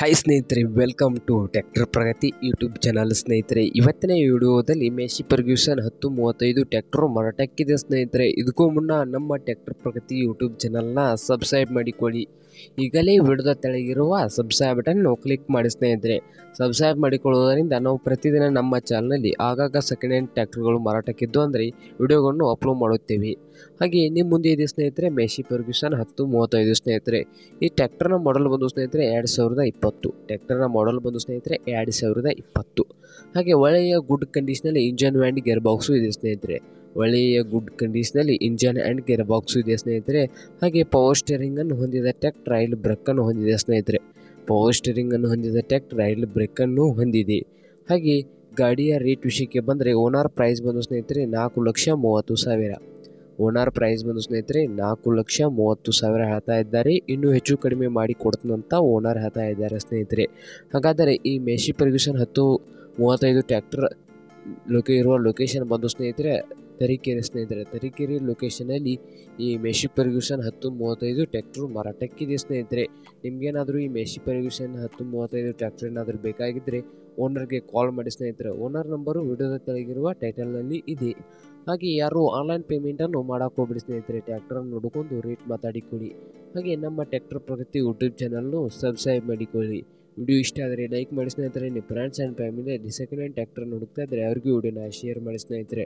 Hi ಸ್ನೇಹಿತರೆ welcome to tractor Pragati YouTube channel ಸ್ನೇಹಿತರೆ. ಇವತ್ತಿನ ವಿಡಿಯೋದಲ್ಲಿ ಮೇಶಿ ಪರ್ಗ್ಯೂಷನ್ ಹತ್ತು ಮೂವತ್ತೈದು ಟ್ಯಾಕ್ಟರ್ ಮಾರಾಟಕ್ಕಿದೆ ಸ್ನೇಹಿತರೆ. ಇದಕ್ಕೂ ಮುನ್ನ ನಮ್ಮ ಟ್ಯಾಕ್ಟರ್ ಪ್ರಗತಿ ಯೂಟ್ಯೂಬ್ ಚಾನಲ್ನ ಸಬ್ಸ್ಕ್ರೈಬ್ ಮಾಡಿಕೊಳ್ಳಿ. ಈಗಲೇ ವಿಡಿಯೋದ ತೆಳಗಿರುವ ಸಬ್ಸ್ಕ್ರೈಬ್ ಬಟನ್ ಕ್ಲಿಕ್ ಮಾಡಿ ಸ್ನೇಹಿತರೆ. ಸಬ್ಸ್ಕ್ರೈಬ್ ಮಾಡಿಕೊಳ್ಳುವುದರಿಂದ ನಾವು ಪ್ರತಿದಿನ ನಮ್ಮ ಚಾನಲ್ನಲ್ಲಿ ಆಗಾಗ ಸೆಕೆಂಡ್ ಹ್ಯಾಂಡ್ ಟ್ಯಾಕ್ಟರ್ಗಳು ಮಾರಾಟಕ್ಕಿದ್ದು ಅಂದರೆ ವಿಡಿಯೋಗಳನ್ನು ಅಪ್ಲೋಡ್ ಮಾಡುತ್ತೇವೆ. ಹಾಗೆ ನಿಮ್ಮ ಮುಂದೆ ಇದೆ ಸ್ನೇಹಿತರೆ ಮೇಶಿ ಪರ್ಗ್ಯೂಷನ್ ಹತ್ತು ಮೂವತ್ತೈದು ಸ್ನೇಹಿತರೆ. ಈ ಟ್ಯಾಕ್ಟರ್ನ ಮಾಡಲ್ ಬಂದು ಸ್ನೇಹಿತರೆ, ಎರಡು ಸಾವಿರದ ಇಪ್ಪತ್ತು ಟ್ರ್ಯಾಕ್ಟರ್ನ ಮಾಡಲ್ ಬಂದು ಸ್ನೇಹಿತರೆ ಎರಡು ಸಾವಿರದ ಇಪ್ಪತ್ತು. ಹಾಗೆ ಒಳ್ಳೆಯ ಗುಡ್ ಕಂಡೀಷನಲ್ಲಿ ಇಂಜನ್ ಆ್ಯಂಡ್ ಗೇರ್ ಬಾಕ್ಸು ಇದೆ ಸ್ನೇಹಿತರೆ. ಒಳ್ಳೆಯ ಗುಡ್ ಕಂಡೀಷನಲ್ಲಿ ಇಂಜನ್ ಆ್ಯಂಡ್ ಗೇರ್ ಬಾಕ್ಸು ಇದೆ ಸ್ನೇಹಿತರೆ. ಹಾಗೆ ಪವರ್ ಸ್ಟೇರಿಂಗನ್ನು ಹೊಂದಿದ ಟ್ಯಾಕ್ಟರ್ ರೈಲ್ ಬ್ರೇಕನ್ನು ಹೊಂದಿದೆ ಸ್ನೇಹಿತರೆ. ಪವರ್ ಸ್ಟೇರಿಂಗನ್ನು ಹೊಂದಿದ ಟ್ಯಾಕ್ಟರ್ ರೈಲ್ ಬ್ರೇಕನ್ನು ಹೊಂದಿದೆ. ಹಾಗೆ ಗಾಡಿಯ ರೇಟ್ ವಿಷಯಕ್ಕೆ ಬಂದರೆ ಓನರ್ ಪ್ರೈಸ್ ಬಂದು ಸ್ನೇಹಿತರೆ ನಾಲ್ಕು ಲಕ್ಷ ಮೂವತ್ತು ಸಾವಿರ. ಓನರ್ ಪ್ರೈಸ್ ಬಂದು ಸ್ನೇಹಿತರೆ, ನಾಲ್ಕು ಲಕ್ಷ ಮೂವತ್ತು ಸಾವಿರ ಹೇಳ್ತಾ ಇದ್ದಾರೆ. ಇನ್ನೂ ಹೆಚ್ಚು ಕಡಿಮೆ ಮಾಡಿ ಕೊಡ್ತಂತ ಓನರ್ ಹೇಳ್ತಾ ಇದ್ದಾರೆ ಸ್ನೇಹಿತರೆ. ಹಾಗಾದರೆ ಈ ಮೇಶಿ ಪರ್ಗ್ಯೂಷನ್ ಹತ್ತು ಮೂವತ್ತೈದು ಟ್ರ್ಯಾಕ್ಟರ್ ಲೊಕೆ ಇರುವ ಲೊಕೇಶನ್ ಬಂದು ಸ್ನೇಹಿತರೆ, ತರೀಕೆರೆ ಸ್ನೇಹಿತರೆ. ತರೀಕೆರೆ ಲೊಕೇಶನಲ್ಲಿ ಈ ಮೇಶಿ ಪರ್ಗ್ಯೂಷನ್ ಹತ್ತು ಮೂವತ್ತೈದು ಟ್ಯಾಕ್ಟ್ರ್ ಮಾರಾಟಕ್ಕಿದೆ ಸ್ನೇಹಿತರೆ. ನಿಮಗೇನಾದರೂ ಈ ಮೇಶಿ ಪರ್ಗ್ಯೂಷನ್ ಹತ್ತು ಮೂವತ್ತೈದು ಟ್ಯಾಕ್ಟ್ರ್ ಏನಾದರೂ ಬೇಕಾಗಿದ್ದರೆ ಓನರ್ಗೆ ಕಾಲ್ ಮಾಡಿ ಸ್ನೇಹಿತರೆ. ಓನರ್ ನಂಬರು ವಿಡಿಯೋದ ಕೆಳಗಿರುವ ಟೈಟಲ್ನಲ್ಲಿ ಇದೆ. ಹಾಗೆ ಯಾರು ಆನ್ಲೈನ್ ಪೇಮೆಂಟನ್ನು ಮಾಡೋಕೆ ಹೋಗ್ಬಿಡಿ ಸ್ನೇಹಿತರೆ. ಟ್ಯಾಕ್ಟ್ರನ್ನು ನೋಡಿಕೊಂಡು ರೇಟ್ ಮಾತಾಡಿಕೊಳ್ಳಿ. ಹಾಗೆ ನಮ್ಮ ಟ್ಯಾಕ್ಟರ್ ಪ್ರಗತಿ ಯೂಟ್ಯೂಬ್ ಚಾನಲ್ನು ಸಬ್ಸ್ಕ್ರೈಬ್ ಮಾಡಿಕೊಳ್ಳಿ. ವಿಡಿಯೋ ಇಷ್ಟ ಆದರೆ ಲೈಕ್ ಮಾಡಿ ಸ್ನೇಹಿತರೆ, ನಿಮ್ಮ friends and family second and tractor ನೋಡುತ್ತಾ ಇದ್ದರೆ ಅವ್ರಿಗೂ ವಿಡಿಯೋನ ಶೇರ್ ಮಾಡಿ ಸ್ನೇಹಿತರೆ.